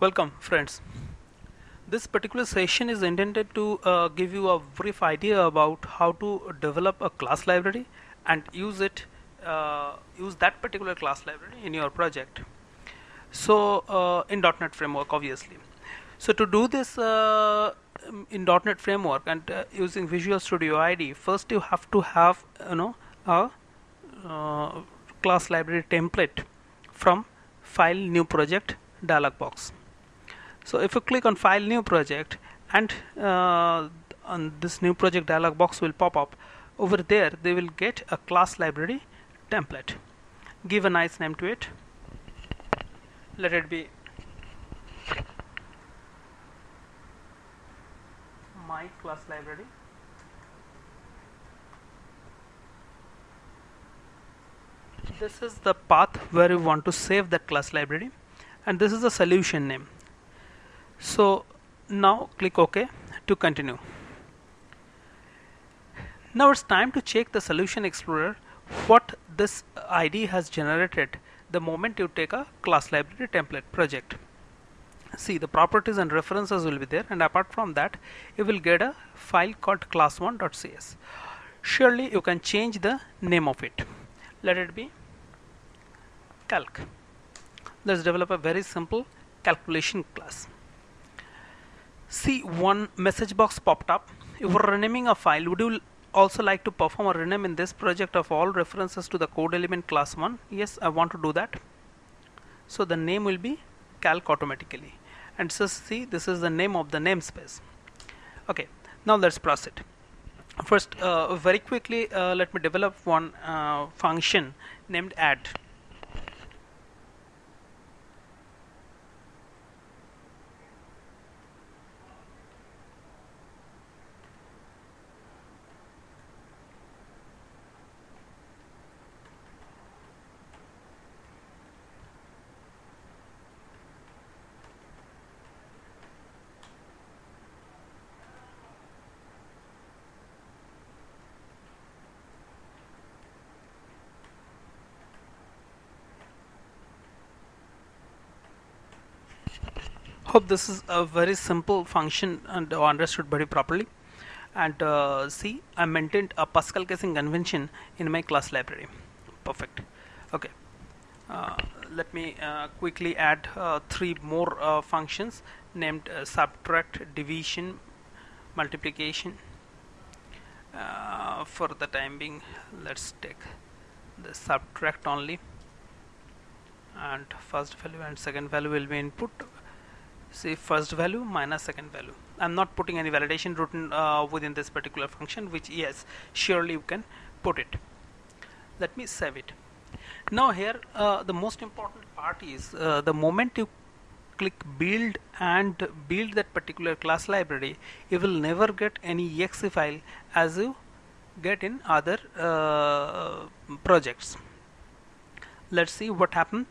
Welcome friends. This particular session is intended to uh, give you a brief idea about how to develop a class library and use it uh, use that particular class library in your project. So uh, in .NET framework obviously. So to do this uh, in .NET framework and uh, using Visual Studio ID first you have to have you know a uh, class library template from file new project dialog box so if you click on file new project and uh, on this new project dialog box will pop up over there they will get a class library template. Give a nice name to it. Let it be my class library. This is the path where you want to save that class library. And this is the solution name so now click OK to continue. Now it's time to check the solution explorer what this ID has generated the moment you take a class library template project. See the properties and references will be there and apart from that you will get a file called class1.cs surely you can change the name of it. Let it be calc. Let's develop a very simple calculation class see one message box popped up. If we're renaming a file would you also like to perform a rename in this project of all references to the code element class 1 yes I want to do that. So the name will be calc automatically. And so see this is the name of the namespace. Okay now let's proceed. First uh, very quickly uh, let me develop one uh, function named add hope this is a very simple function and understood very properly. And uh, see I maintained a Pascal casing convention in my class library. Perfect. Okay. Uh, let me uh, quickly add uh, three more uh, functions named uh, subtract division multiplication. For the time being let's take the subtract only. And first value and second value will be input say first value minus second value. I'm not putting any validation written uh, within this particular function which yes surely you can put it. Let me save it. Now here uh, the most important part is uh, the moment you click build and build that particular class library you will never get any exe file as you get in other uh, projects. Let's see what happened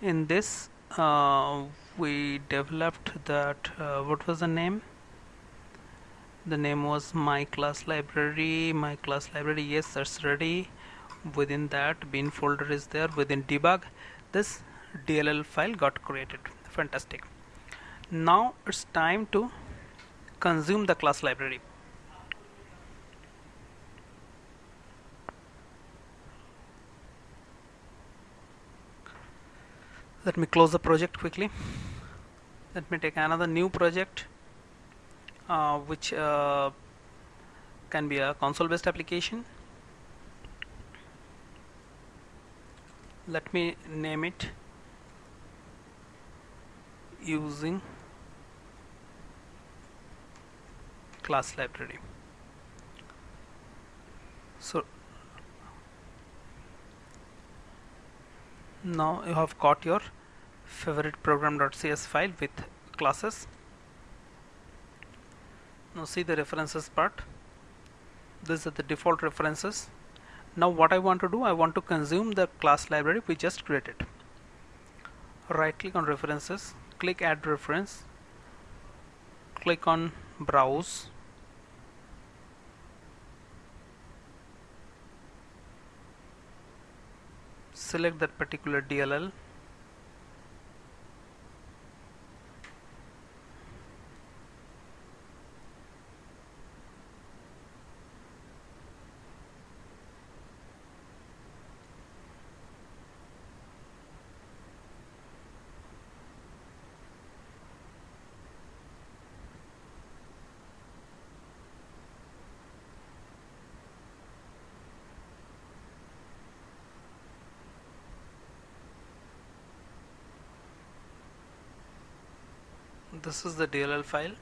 in this uh, we developed that uh, what was the name? The name was my class library my class library yes that's ready. Within that bin folder is there within debug this DLL file got created. Fantastic. Now it's time to consume the class library let me close the project quickly. Let me take another new project uh, which uh, can be a console based application. Let me name it using class library. So now you have got your favorite program.cs file with classes. Now see the references part. These are the default references. Now what I want to do I want to consume the class library we just created. Right click on references click add reference click on browse select that particular DLL this is the DLL file.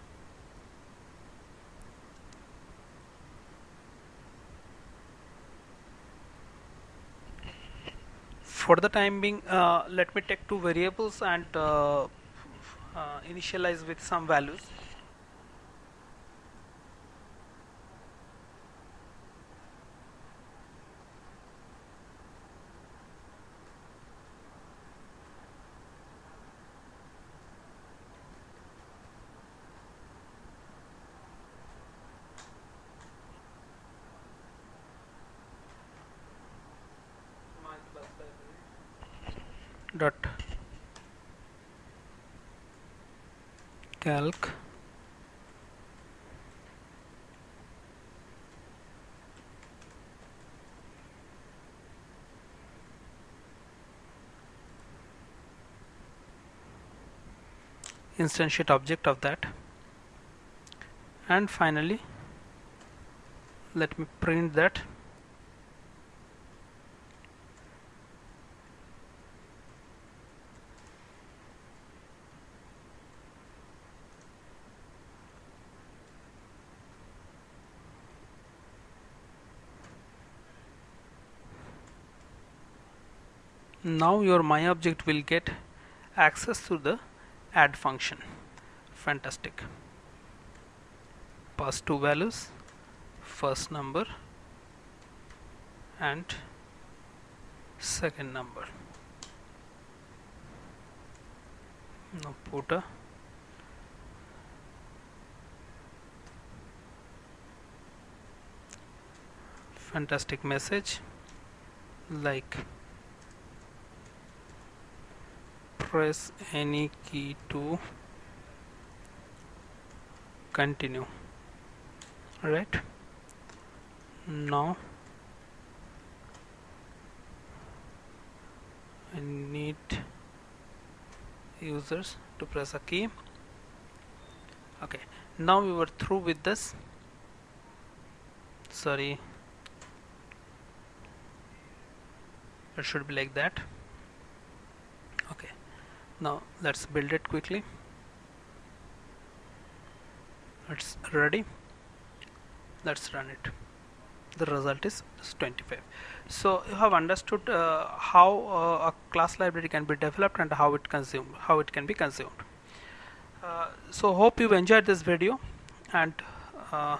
For the time being uh, let me take two variables and uh, uh, initialize with some values dot calc. Instantiate object of that. And finally let me print that now your my object will get access to the add function. Fantastic. Pass two values first number and second number. Now put a fantastic message like press any key to continue. Right? Now I need users to press a key. Okay. Now we were through with this. Sorry. It should be like that. Okay now let's build it quickly. It's ready. Let's run it. The result is 25 so you have understood uh, how uh, a class library can be developed and how it consumed how it can be consumed. Uh, so hope you enjoyed this video and uh,